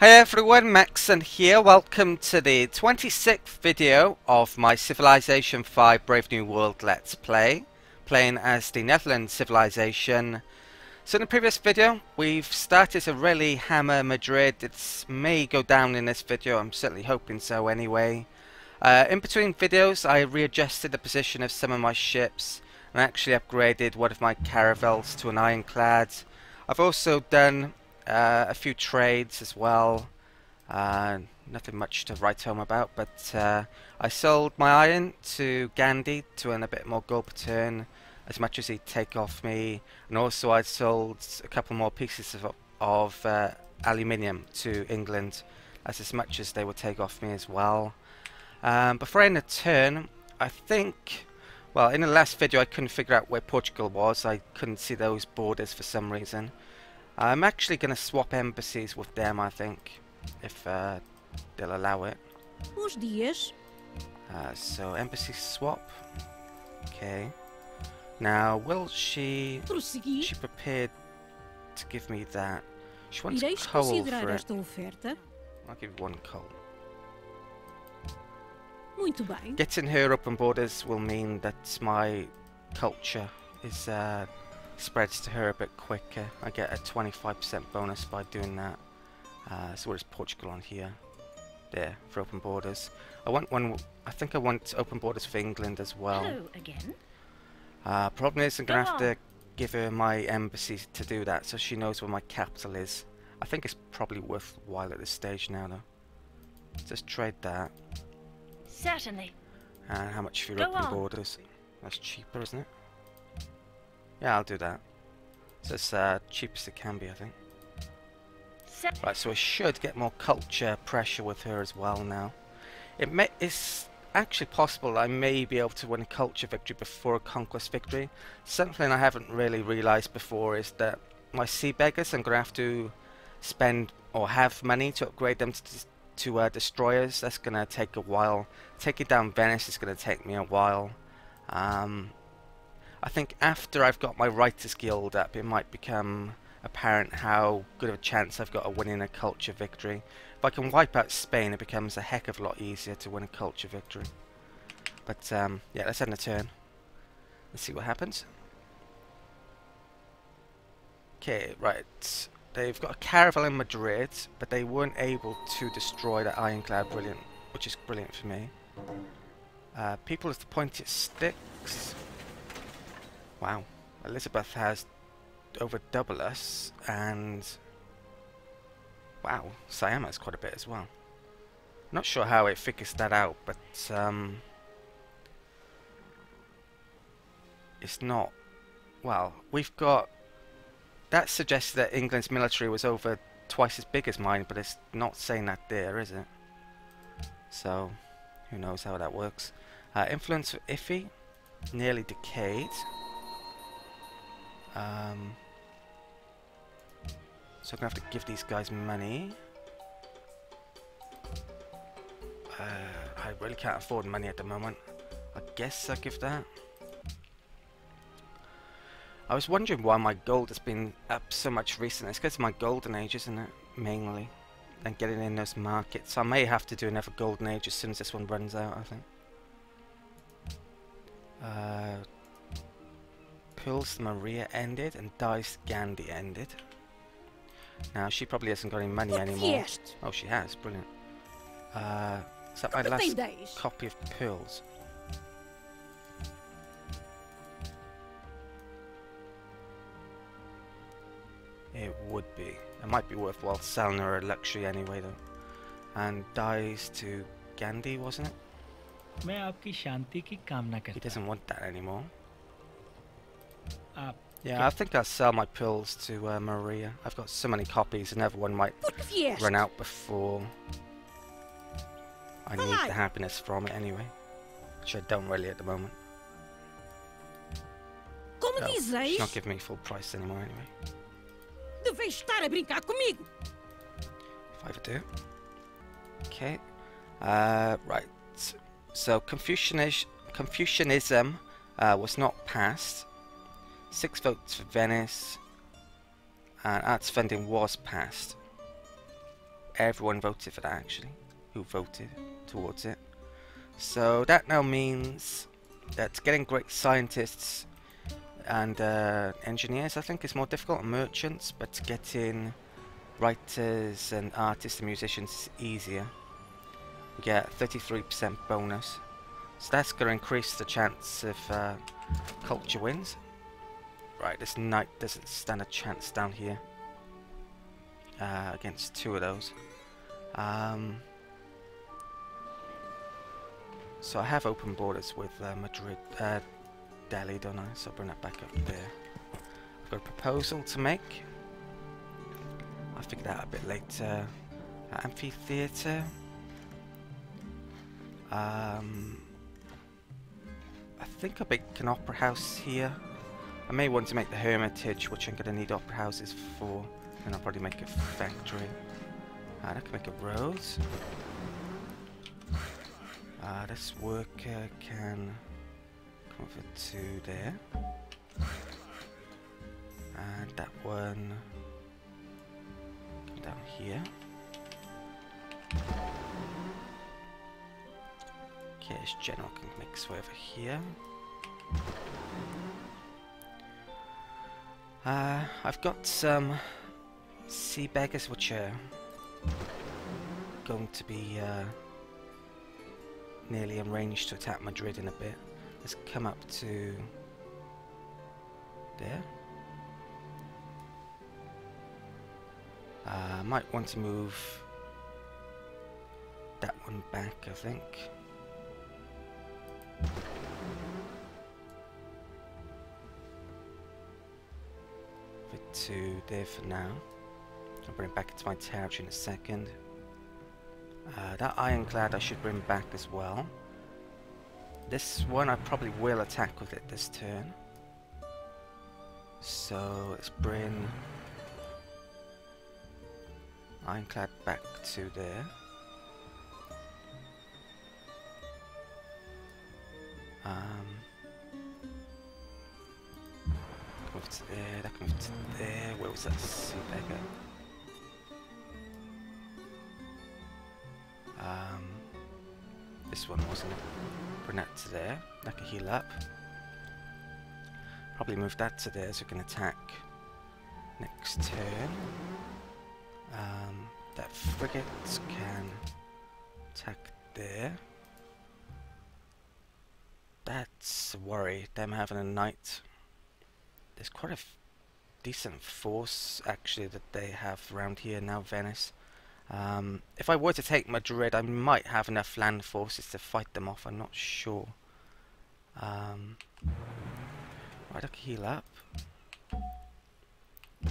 Hi everyone, Macsen here. Welcome to the 26th video of my Civilization 5 Brave New World Let's Play, playing as the Netherlands civilization. So in the previous video, we've started to really hammer Madrid. It may go down in this video, I'm certainly hoping so anyway. Uh, in between videos, I readjusted the position of some of my ships and actually upgraded one of my caravels to an ironclad. I've also done uh, a few trades as well. Uh, nothing much to write home about, but uh, I sold my iron to Gandhi to earn a bit more gold per turn, as much as he'd take off me, and also I sold a couple more pieces of, of uh, aluminium to England, as as much as they would take off me as well. Um, before I end the turn, I think, well, in the last video I couldn't figure out where Portugal was. I couldn't see those borders for some reason. I'm actually going to swap embassies with them, I think, if uh, they'll allow it. Dias. Uh, so, embassy swap. Okay. Now, will she... Prosseguir. She prepared to give me that. She wants Ireis coal for it. oferta. I'll give you one coal. Muito bem. Getting her up on borders will mean that my culture is uh, spreads to her a bit quicker. I get a 25% bonus by doing that. Uh, so where's Portugal on here? There, for open borders. I want one, I think I want open borders for England as well. Hello again. Uh, problem is I'm going to have to give her my embassy to do that so she knows where my capital is. I think it's probably worthwhile at this stage now though. Just trade that. Certainly. And how much for Go open on. borders? That's cheaper, isn't it? Yeah, I'll do that. It's uh, cheapest it can be, I think. Right, so I should get more culture pressure with her as well now. It may it's actually possible I may be able to win a culture victory before a conquest victory. Something I haven't really realised before is that my sea beggars I'm gonna have to spend or have money to upgrade them to to uh, destroyers. That's gonna take a while. Taking down Venice is gonna take me a while. Um, I think after I've got my Writers Guild up, it might become apparent how good of a chance I've got of winning a culture victory. If I can wipe out Spain, it becomes a heck of a lot easier to win a culture victory. But um, yeah, let's end the turn. Let's see what happens. Okay, right. They've got a caravel in Madrid, but they weren't able to destroy that ironclad. Brilliant, which is brilliant for me. Uh, people with the pointed sticks. Wow, Elizabeth has over double us, and wow, Siam quite a bit as well. Not sure how it figures that out, but um, it's not. Well, we've got. That suggests that England's military was over twice as big as mine, but it's not saying that there, is it? So, who knows how that works. Uh, influence of Iffy, nearly decayed. Um, so I'm gonna have to give these guys money. Uh, I really can't afford money at the moment. I guess I'll give that. I was wondering why my gold has been up so much recently. It's because my golden age, isn't it? Mainly. And getting in those markets. I may have to do another golden age as soon as this one runs out, I think. Uh, Pearls Maria ended and Dyes Gandhi ended. Now, she probably hasn't got any money anymore. Oh, she has. Brilliant. Uh, is that my last copy of Pills? It would be. It might be worthwhile selling her a luxury anyway, though. And dyes to Gandhi, wasn't it? He doesn't want that anymore. आप Yeah, I think I'll sell my pills to uh, Maria. I've got so many copies, and everyone might Por que vieste? run out before I need the happiness from it anyway. Which I don't really at the moment. Como Oh, dizeis? she's not giving me full price anymore anyway. Deveis estar a brincar comigo. If I ever do. Okay. Uh, right. So Confucianis Confucianism uh, was not passed. Six votes for Venice. And arts funding was passed. everyone voted for that actually, who voted towards it. So that now means that getting great scientists and uh, engineers I think is more difficult, merchants, but getting writers and artists and musicians is easier. We get 33% bonus. So that's going to increase the chance of uh, culture wins. Right, this knight doesn't stand a chance down here uh, against two of those. Um, so I have open borders with uh, Madrid, uh, Delhi, don't I? So I'll bring that back up there. I've got a proposal to make. I'll figure that out a bit later. Uh, amphitheatre. Um, I think I'll make an opera house here. I may want to make the Hermitage, which I'm going to need opera houses for. And I'll probably make a factory. Uh, I can make a road. Uh, this worker can come over to there. And that one come down here. Okay, this general can way over here. Uh, I've got some sea beggars which are going to be uh, nearly in range to attack Madrid in a bit. Let's come up to there. Uh, might want to move that one back, I think. To there for now. I'll bring it back into my territory in a second. Uh, that ironclad I should bring back as well. This one I probably will attack with it this turn. So let's bring ironclad back to there. Um, move to there, that can move to there. Where was that sea beggar? Um, this one wasn't? Bring that to there. That can heal up. Probably move that to there so we can attack next turn. Um, that frigate can attack there. That's a worry, them having a knight. There's quite a decent force actually that they have around here now, Venice. Um, if I were to take Madrid, I might have enough land forces to fight them off. I'm not sure. Um, right, I can heal up. Uh,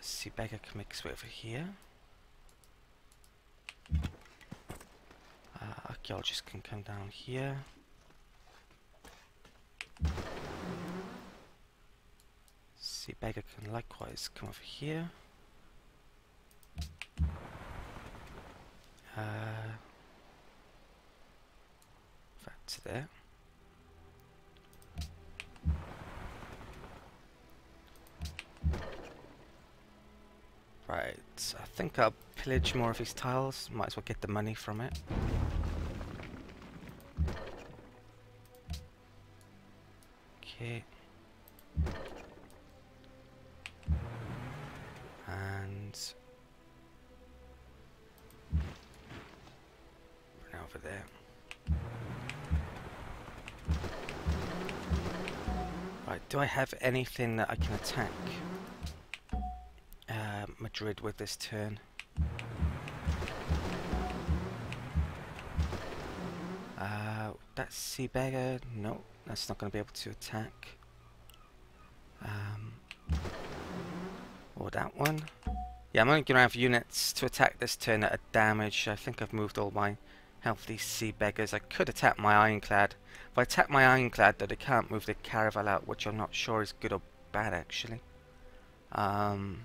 sea beggar can make his way over here. Uh, archaeologist can come down here. Sea beggar can likewise come over here. Uh, that to there. Right, I think I'll pillage more of his tiles. Might as well get the money from it. Okay. Over there. Right, do I have anything that I can attack uh, Madrid with this turn? Uh, sea beggar, no, that's not going to be able to attack. Um, or that one. Yeah, I'm only going to have units to attack this turn that are damaged. I think I've moved all my healthy sea beggars. I could attack my ironclad. If I attack my ironclad, though, they can't move the caravel out, which I'm not sure is good or bad, actually. Um,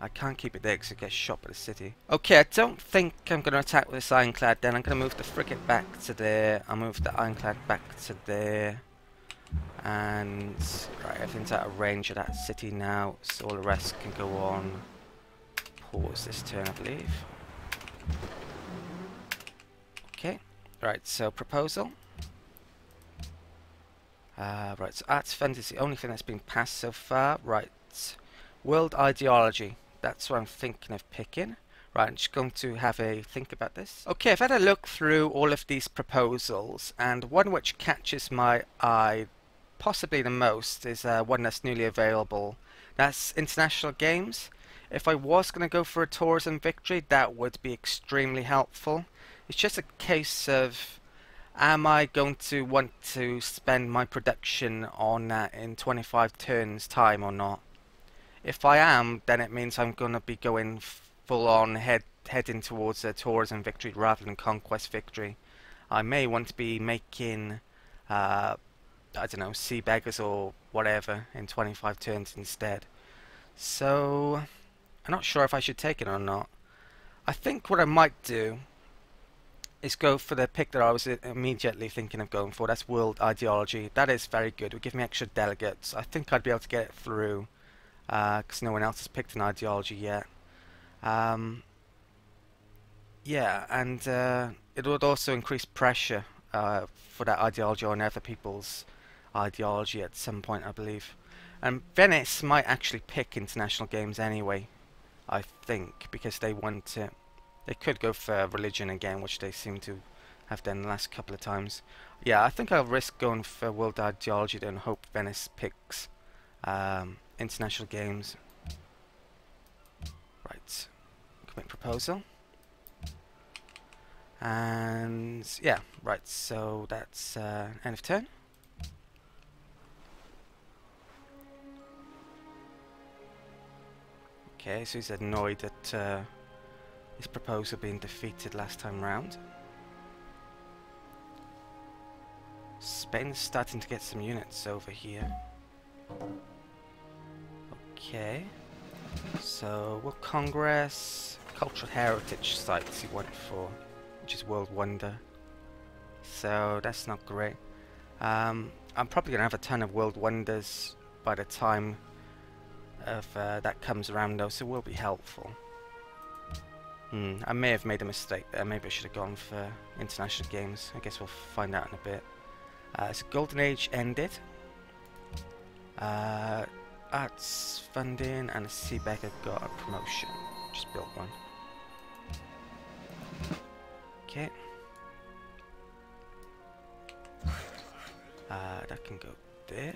I can't keep it there because it gets shot by the city. Okay, I don't think I'm going to attack with this ironclad then. I'm going to move the frigate back to there. I'll move the ironclad back to there. And, right, everything's out of range of that city now, so all the rest can go on Pause this turn, I believe. Okay, right, so proposal. Uh, right, so Arts Fund is the only thing that's been passed so far. Right, World Ideology. That's what I'm thinking of picking. Right, I'm just going to have a think about this. Okay, I've had a look through all of these proposals, and one which catches my eye possibly the most is uh, one that's newly available. That's international games. If I was going to go for a tourism victory, that would be extremely helpful. It's just a case of am I going to want to spend my production on that in 25 turns time or not? If I am, then it means I'm going to be going full on head heading towards a tourism victory rather than conquest victory. I may want to be making uh, I don't know sea beggars or whatever in 25 turns instead. So I'm not sure if I should take it or not. I think what I might do is go for the pick that I was immediately thinking of going for. That's World Ideology. That is very good. It would give me extra delegates. I think I'd be able to get it through because uh, no one else has picked an ideology yet. Um, yeah, and uh, it would also increase pressure uh, for that ideology on other people's ideology at some point, I believe. And Venice might actually pick international games anyway, I think, because they want it. They could go for religion again, which they seem to have done the last couple of times. Yeah, I think I'll risk going for world ideology and hope Venice picks um, international games. Right, commit proposal. And yeah, right, so that's uh, end of turn. Okay, so he's annoyed at uh, his proposal being defeated last time round. Spain's starting to get some units over here. Okay. So, what Congress? Cultural Heritage sites he went for, which is World Wonder. So, that's not great. Um, I'm probably going to have a ton of World Wonders by the time of uh, that comes around though, so will be helpful. Hmm, I may have made a mistake there. Maybe I should have gone for international games. I guess we'll find out in a bit. Uh, so Golden Age ended. Uh, arts funding and a sea beggar got a promotion. Just built one. Okay. Uh, that can go there.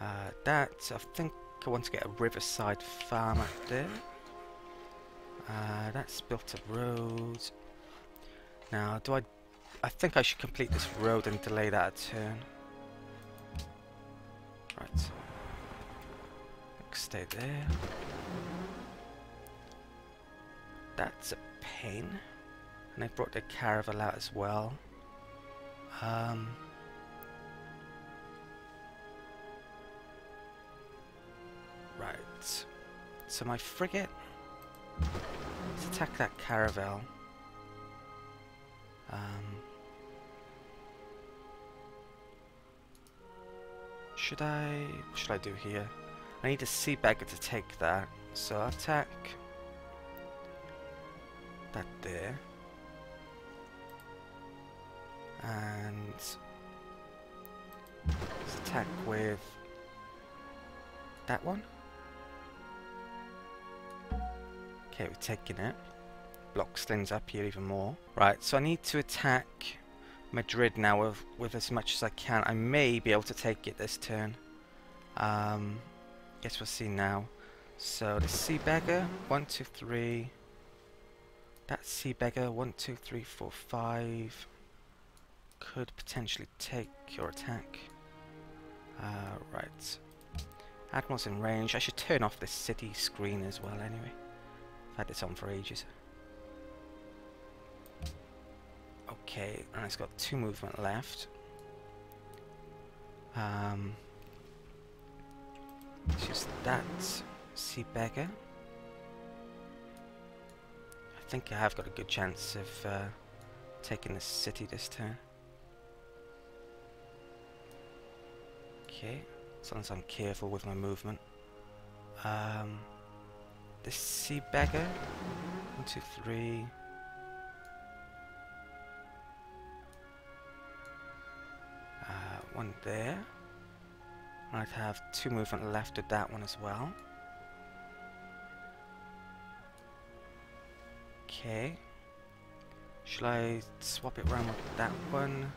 Uh, that, I think I want to get a riverside farm up there. Uh, that's built a road. Now, do I... I think I should complete this road and delay that a turn. Right. Stay there. That's a pain. And they brought the caravel out as well. Um... Right. So my frigate... Let's attack that caravel. Um, should I... What should I do here? I need a sea beggar to take that. So I'll attack... That there. And... Let's attack with... That one? Okay, we're taking it. Blocks things up here even more. Right, so I need to attack Madrid now with, with as much as I can. I may be able to take it this turn. Um, guess we'll see now. So the sea beggar, one, two, three. That sea beggar, one, two, three, four, five. Could potentially take your attack. Uh, right. Admiral's in range. I should turn off this city screen as well anyway had this on for ages. Okay, and it's got two movement left. Um, it's just that sea beggar. I think I have got a good chance of uh, taking the city this turn. Okay, as long as I'm careful with my movement. Um, the sea beggar. One, two, three. Uh, one there. I'd have two movement left of that one as well. Okay. Shall I swap it around with that one?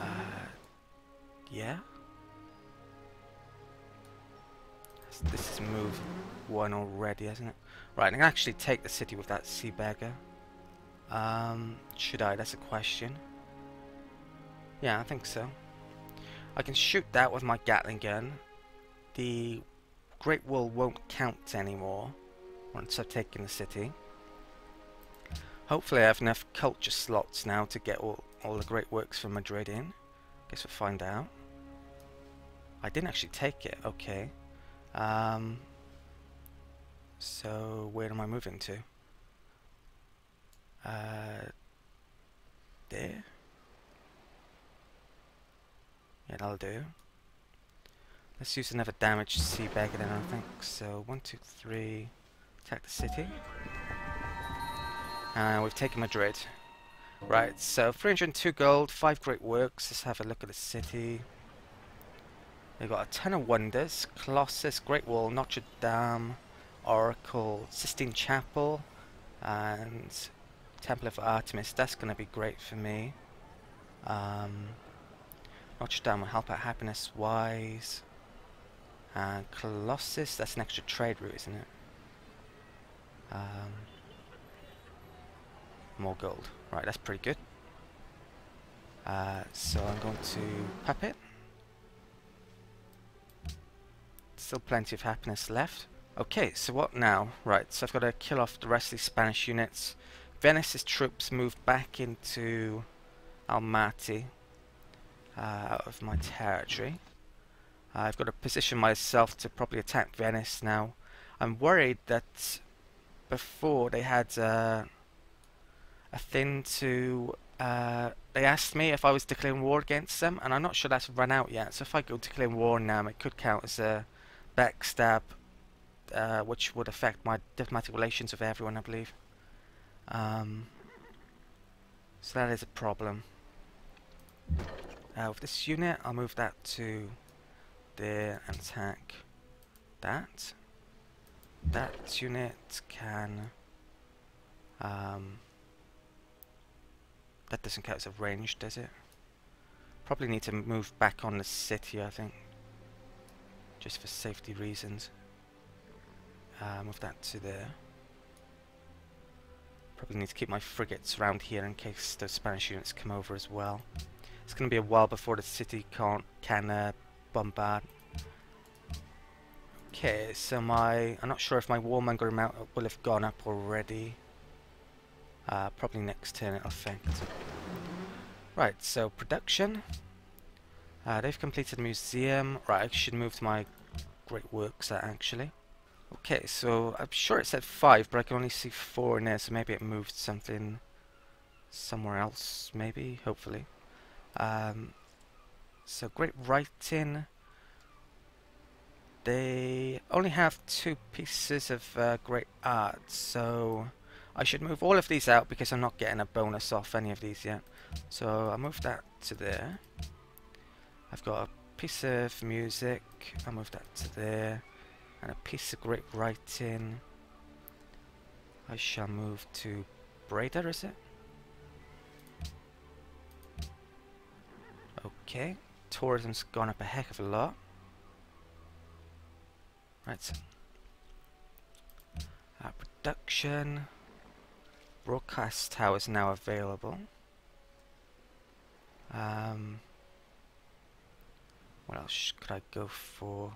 Uh, yeah. Move one already, isn't it? Right, I can actually take the city with that sea beggar. Um, should I? That's a question. Yeah, I think so. I can shoot that with my Gatling gun. The Great Wall won't count anymore once I've taken the city. Hopefully I have enough culture slots now to get all, all the great works from Madrid in. Guess we'll find out. I didn't actually take it, okay. Um, so where am I moving to? Uh, there? Yeah, that'll do. Let's use another damaged sea beggar then, I think. So, one, two, three. Attack the city. And we've taken Madrid. Right, so 302 gold, 5 great works. Let's have a look at the city. They've got a ton of wonders. Colossus, Great Wall, Notre Dame, Oracle, Sistine Chapel, and Temple of Artemis. That's going to be great for me. Um, Notre Dame will help out happiness-wise. And Colossus, that's an extra trade route, isn't it? Um, more gold. Right, that's pretty good. Uh, so I'm going to puppet. Still plenty of happiness left. Okay, so what now? Right, so I've got to kill off the rest of these Spanish units. Venice's troops moved back into Almaty uh, out of my territory. I've got to position myself to probably attack Venice now. I'm worried that before they had uh, a thing to. Uh, they asked me if I was declaring war against them, and I'm not sure that's run out yet. So if I go declaring war now, it could count as a backstab, uh, which would affect my diplomatic relations with everyone, I believe. Um, so that is a problem. Uh, with this unit, I'll move that to there and attack that. That unit can. Um, that doesn't count as a range, does it? Probably need to move back on the city, I think. Just for safety reasons. Uh, move that to there. Probably need to keep my frigates around here in case the Spanish units come over as well. It's going to be a while before the city can't, can uh, bombard. Okay, so my... I'm not sure if my warmonger amount will have gone up already. Uh, probably next turn it'll. Right, so production. Uh, they've completed the museum. Right, I should move to my great works actually. Okay, so I'm sure it said five, but I can only see four in there, so maybe it moved something somewhere else, maybe, hopefully. Um, so great writing. They only have two pieces of uh, great art, so I should move all of these out because I'm not getting a bonus off any of these yet. So I'll move that to there. I've got a piece of music, I'll move that to there. And a piece of great writing. I shall move to Breda, is it? Okay, tourism's gone up a heck of a lot. Right. Uh, production. Broadcast tower is now available. Um, what else could I go for?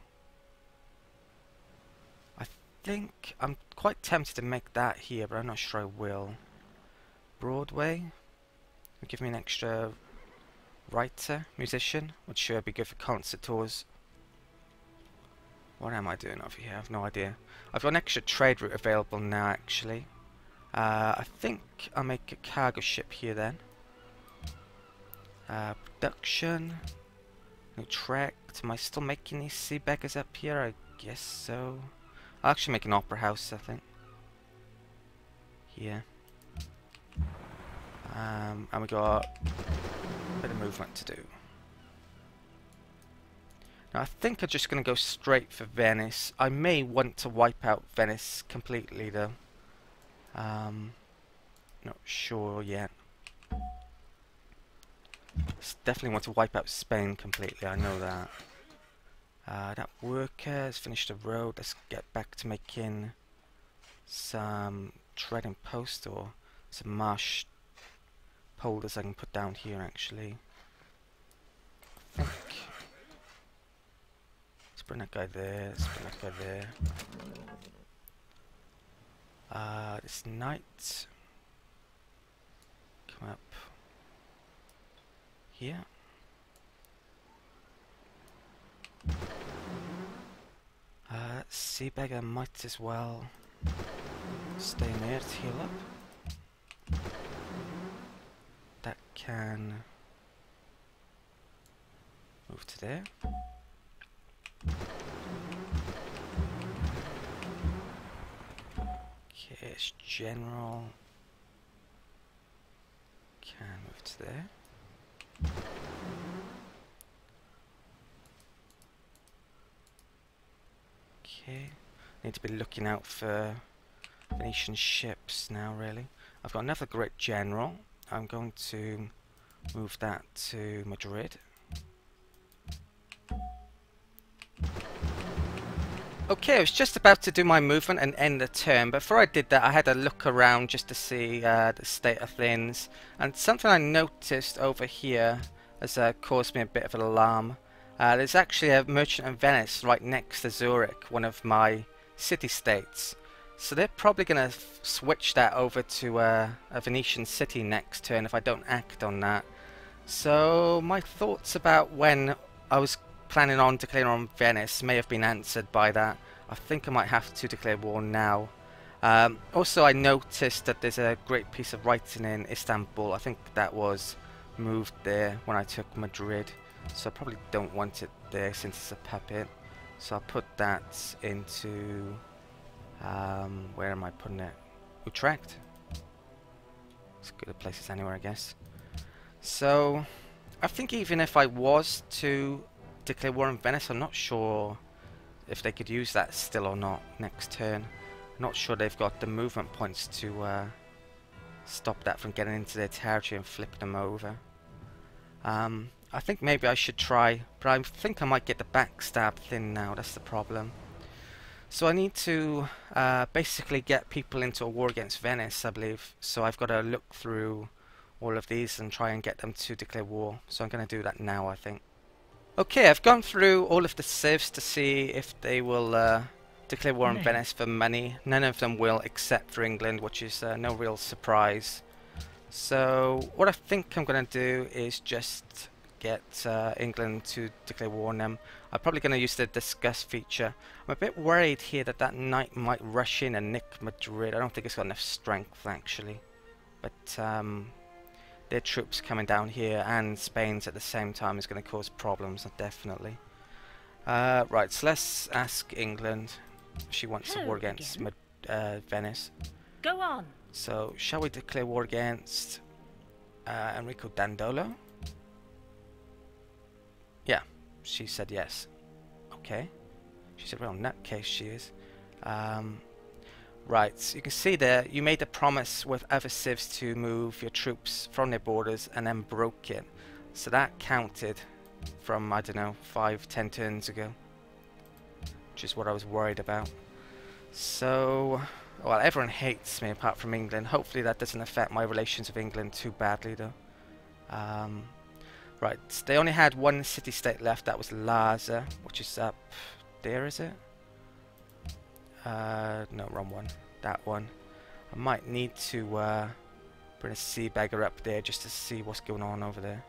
I think I'm quite tempted to make that here, but I'm not sure I will. Broadway. Will give me an extra writer, musician, which should be good for concert tours. What am I doing over here? I have no idea. I've got an extra trade route available now, actually. Uh, I think I'll make a cargo ship here then. Uh, production. Utrecht. Am I still making these sea beggars up here? I guess so. I'll actually make an opera house, I think. Yeah. Um, and we got a bit of movement to do. Now I think I'm just going to go straight for Venice. I may want to wipe out Venice completely though. Um, not sure yet. Definitely want to wipe out Spain completely, I know that. Uh, that worker has finished the road. Let's get back to making some trading post or some marsh polders I can put down here actually. Let's bring that guy there, let's bring that guy there. Uh, this knight. Come up here. Uh, Sea beggar might as well stay near to heal up. That can move to there. Okay, it's general. Can move to there. Okay, need to be looking out for Venetian ships now really. I've got another great general. I'm going to move that to Madrid. Okay, I was just about to do my movement and end the turn. Before I did that, I had a look around just to see uh, the state of things. And something I noticed over here has uh, caused me a bit of an alarm. Uh, there's actually a merchant in Venice right next to Zurich, one of my city-states. So they're probably going to switch that over to uh, a Venetian city next turn if I don't act on that. So my thoughts about when I was planning on declaring on Venice may have been answered by that. I think I might have to declare war now. Um, also I noticed that there's a great piece of writing in Istanbul. I think that was moved there when I took Madrid. So I probably don't want it there since it's a puppet. So I'll put that into... Um, where am I putting it? Utrecht? It's good places anywhere, I guess. So, I think even if I was to declare war on Venice, I'm not sure if they could use that still or not next turn. Not sure they've got the movement points to uh, stop that from getting into their territory and flipping them over. Um, I think maybe I should try, but I think I might get the backstab thin now, that's the problem. So I need to uh, basically get people into a war against Venice, I believe. So I've got to look through all of these and try and get them to declare war. So I'm going to do that now, I think. Okay, I've gone through all of the civs to see if they will uh, declare war on Venice for money. None of them will, except for England, which is uh, no real surprise. So what I think I'm going to do is just get uh, England to declare war on them. I'm probably going to use the discuss feature. I'm a bit worried here that that knight might rush in and nick Madrid. I don't think it's got enough strength actually. But um, their troops coming down here and Spain's at the same time is going to cause problems, definitely. Uh, right, so let's ask England if she wants Hello a war against uh, Venice. Go on. So, shall we declare war against uh, Enrico Dandolo? Yeah, she said yes. Okay. She said, well, in that case she is. Um, right, you can see there, you made a promise with other civs to move your troops from their borders and then broke it. So that counted from, I don't know, five, ten turns ago. Which is what I was worried about. So, well, everyone hates me apart from England. Hopefully that doesn't affect my relations with England too badly, though. Um, right, they only had one city-state left. That was Lhasa, which is up there, is it? Uh, no, wrong one. That one. I might need to uh, bring a sea beggar up there just to see what's going on over there.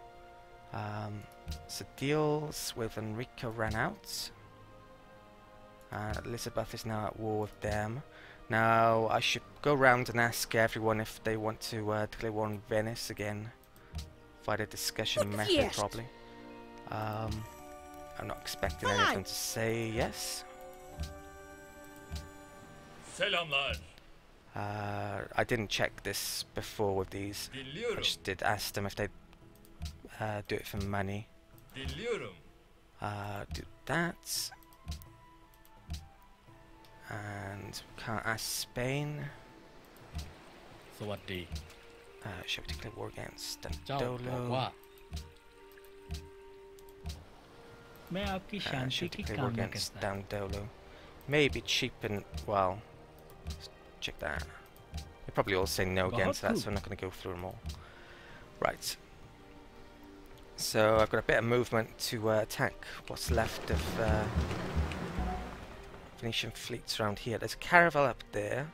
Um, so deals with Enrico ran out. And Elizabeth is now at war with them. Now, I should go round and ask everyone if they want to uh, declare war on Venice again. Via the discussion method, probably. Um, I'm not expecting anyone to say yes. Selamlar. Uh, I didn't check this before with these. I just did ask them if they uh, do it for money. Uh, do that. And can't ask Spain. So what do? Uh, should we declare war against Dolo? मैं आपकी शांति की Maybe cheapen well let's check that. They probably all say no against that, so I'm not going to go through them all. Right. So I've got a bit of movement to uh, attack what's left of uh, Venetian fleets around here. There's a caravel up there.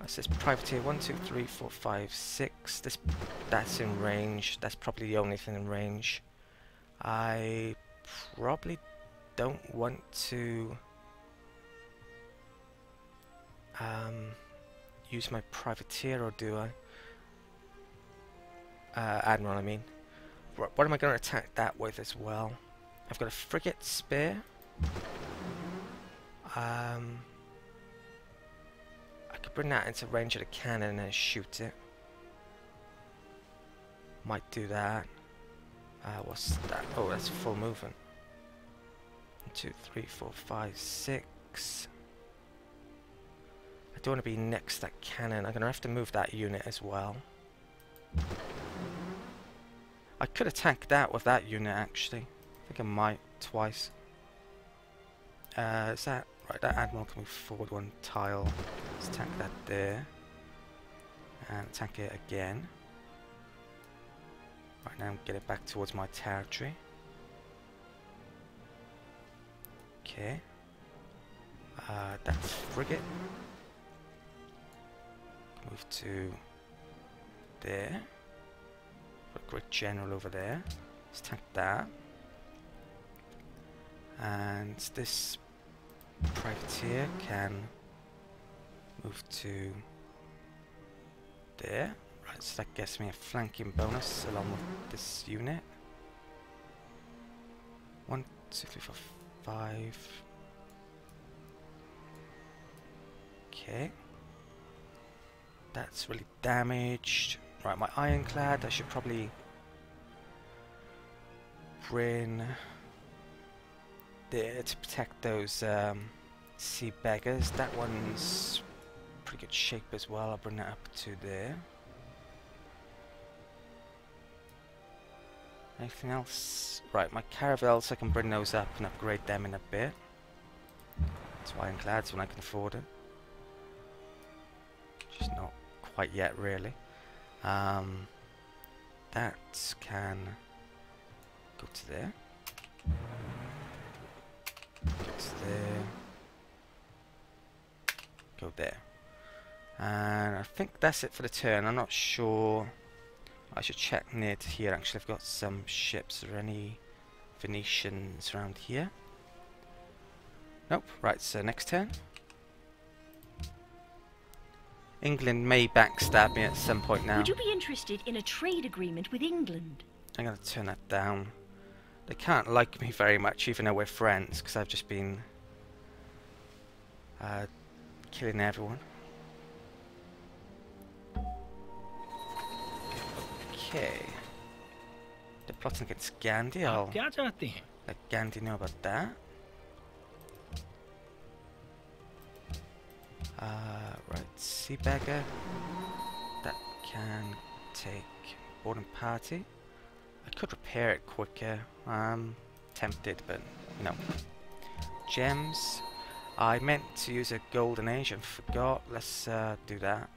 That says privateer one, two, three, four, five, six. This that's in range. That's probably the only thing in range. I probably don't want to um, use my privateer, or do I? Uh, Admiral, I mean. What am I going to attack that with as well? I've got a frigate spear. Um, I could bring that into range of the cannon and shoot it. Might do that. Uh, what's that? Oh, that's full movement. One, two, three, four, five, six. Don't want to be next to that cannon. I'm going to have to move that unit as well. I could attack that with that unit actually. I think I might twice. Uh, is that right? That admiral can move forward one tile. Let's attack that there, and attack it again. Right now, get it back towards my territory. Okay. Uh, that's frigate. Move to there. Got a great general over there. Let's attack that. And this privateer can move to there. Right, so that gets me a flanking bonus along with this unit. One, two, three, four, five. Okay. That's really damaged. Right, my ironclad, I should probably bring there to protect those um, sea beggars. That one's pretty good shape as well. I'll bring that up to there. Anything else? Right, my caravels, I can bring those up and upgrade them in a bit. That's why ironclads when I can afford it. Just not quite yet, really. Um, that can go to there. Go to there. Go there. And I think that's it for the turn. I'm not sure. I should check near to here. Actually, I've got some ships. Are any Venetians around here? Nope. Right, so next turn. England may backstab me at some point now. Would you be interested in a trade agreement with England? I'm going to turn that down. They can't like me very much, even though we're friends, because I've just been uh, killing everyone. Okay. They're plotting against Gandhi, or... Let Gandhi know about that. Uh, right, Sea beggar. That can take boarding party. I could repair it quicker. I'm tempted, but no. Gems. I meant to use a golden age and forgot. Let's uh, do that.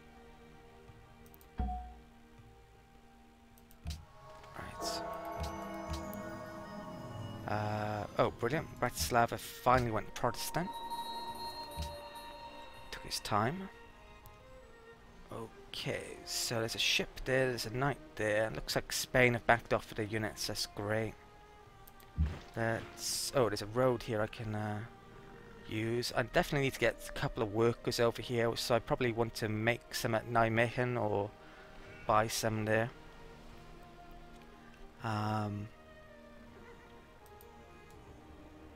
Right. Uh, oh, brilliant. Bratislava finally went Protestant. His time. Okay, so there's a ship there, there's a knight there. Looks like Spain have backed off with their units, that's great. That's... Oh, there's a road here I can uh, use. I definitely need to get a couple of workers over here, so I probably want to make some at Nijmegen or buy some there. Um,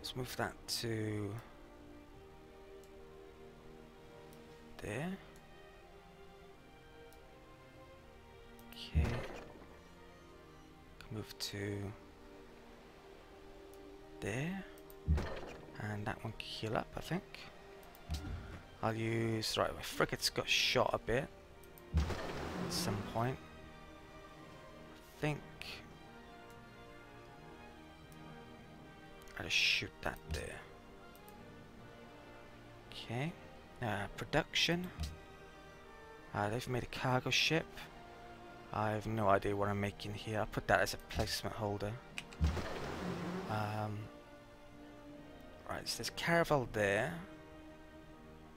Let's move that to there. Okay. Move to there. And that one can heal up, I think. I'll use... Right, my frigate's got shot a bit. At some point. I think... I'll just shoot that there. Okay. Uh, production. Uh, they've made a cargo ship. I have no idea what I'm making here. I'll put that as a placement holder. Um, right, so there's caravel there.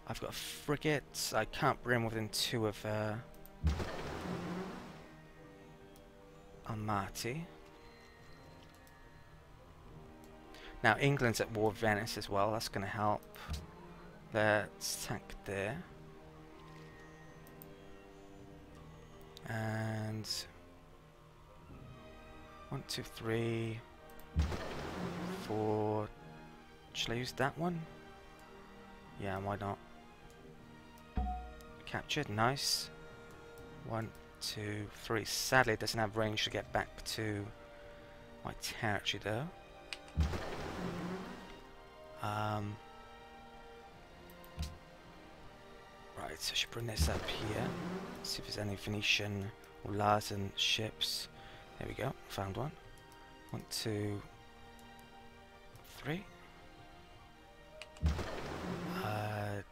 I've got a frigate. I can't bring within two of uh, Almaty. Now England's at war with Venice as well. That's going to help. Let's tank there. And one, two, three, four. Should I use that one? Yeah, why not? Captured, nice. One, two, three. Sadly, it doesn't have range to get back to my territory, though. Um, right, so I should bring this up here. See if there's any Venetian or Larzan ships. There we go, found one. One, two, three. Uh,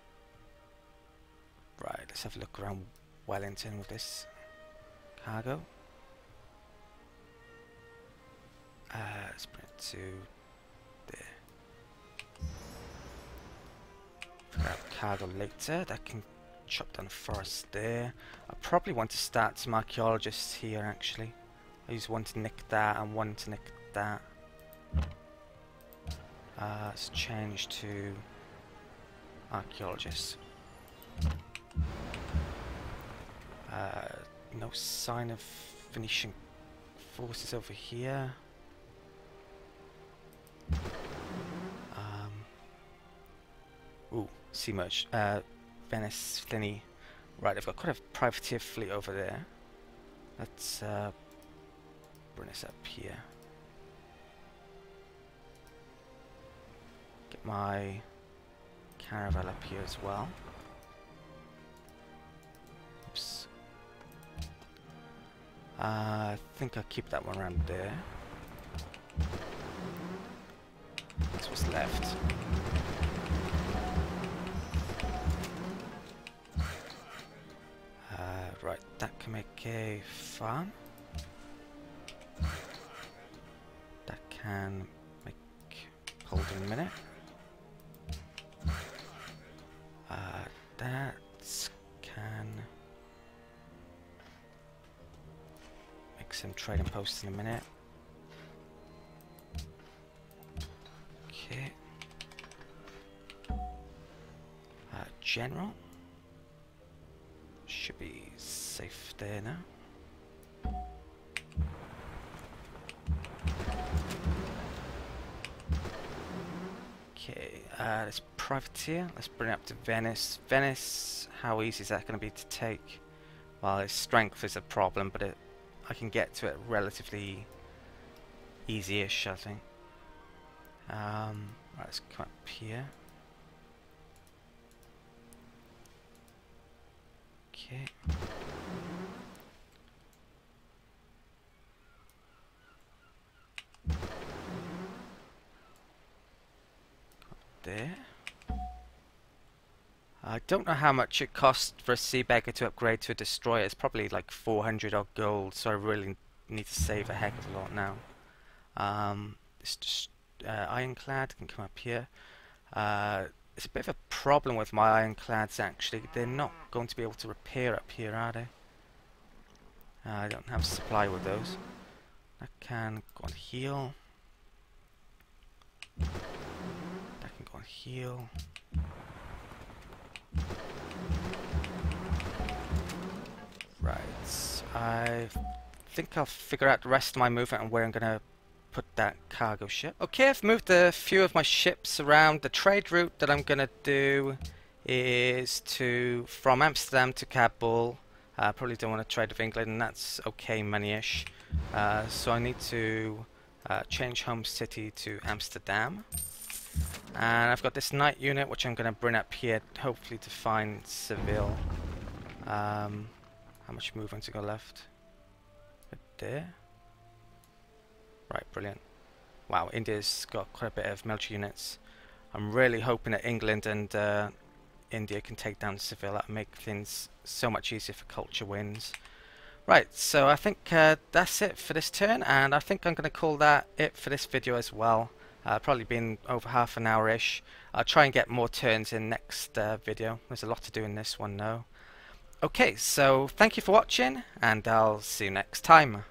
right, let's have a look around Wellington with this cargo. Uh, let's bring it to there. Out cargo later. That can chop down the forest there. I probably want to start some archaeologists here actually. I use one to nick that and one to nick that. Uh, let's change to archaeologists. Uh, no sign of Venetian forces over here. Um, ooh, sea merch. Uh, Venice, Flinny. Right, I've got quite a privateer fleet over there. Let's uh, bring this up here. Get my caravel up here as well. Oops. Uh, I think I'll keep that one around there. That's what's left. Can farm. That can make hold in a minute. Uh, that can make some trading posts in a minute. Okay. Uh, general there now. Okay, uh, let's privateer. Let's bring it up to Venice. Venice, how easy is that going to be to take? Well, its strength is a problem, but it, I can get to it relatively easy-ish, I think. Um, right, let's come up here. Okay. I don't know how much it costs for a Sea beggar to upgrade to a destroyer. It's probably like 400 odd gold, so I really need to save a heck of a lot now. Um, uh, ironclad can come up here. Uh, it's a bit of a problem with my ironclads actually. They're not going to be able to repair up here, are they? Uh, I don't have supply with those. I can go and heal. And heal. Right, I think I'll figure out the rest of my movement and where I'm gonna put that cargo ship. Okay, I've moved a few of my ships around. The trade route that I'm gonna do is to from Amsterdam to Kabul. I probably don't want to trade with England, and that's okay money-ish. Uh, so I need to uh, change home city to Amsterdam. And I've got this knight unit, which I'm going to bring up here, hopefully to find Seville. Um, how much movement to go left? Right there. Right, brilliant. Wow, India's got quite a bit of military units. I'm really hoping that England and uh, India can take down Seville. That make things so much easier for culture wins. Right, so I think uh, that's it for this turn, and I think I'm going to call that it for this video as well. Uh, probably been over half an hour-ish. I'll try and get more turns in next uh, video. There's a lot to do in this one though. Okay, so thank you for watching, and I'll see you next time.